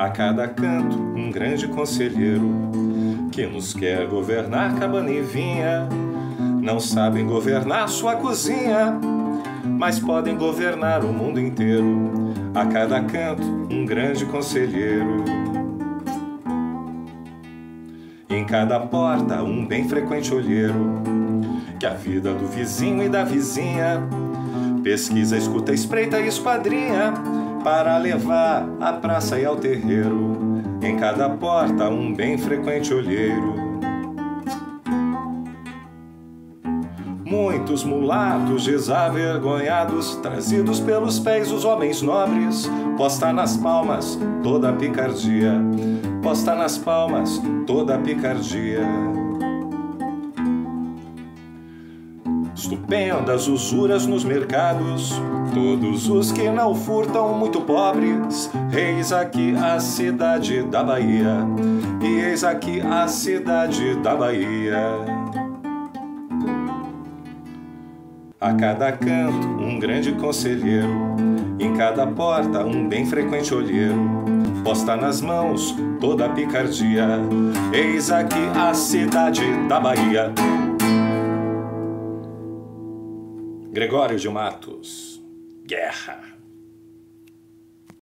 A cada canto, um grande conselheiro que nos quer governar cabana e vinha. Não sabem governar sua cozinha, mas podem governar o mundo inteiro. A cada canto, um grande conselheiro. Em cada porta, um bem frequente olheiro, que a vida do vizinho e da vizinha pesquisa, escuta, espreita e esquadrinha para levar à praça e ao terreiro. Em cada porta, um bem frequente olheiro. Muitos mulatos desavergonhados, trazidos pelos pés os homens nobres, posta nas palmas toda a picardia, posta nas palmas toda a picardia. Estupendas usuras nos mercados, todos os que não furtam muito pobres. Eis aqui a cidade da Bahia, e eis aqui a cidade da Bahia. A cada canto, um grande conselheiro, em cada porta, um bem frequente olheiro. Posta nas mãos toda a picardia, eis aqui a cidade da Bahia. Gregório de Matos, Guerra.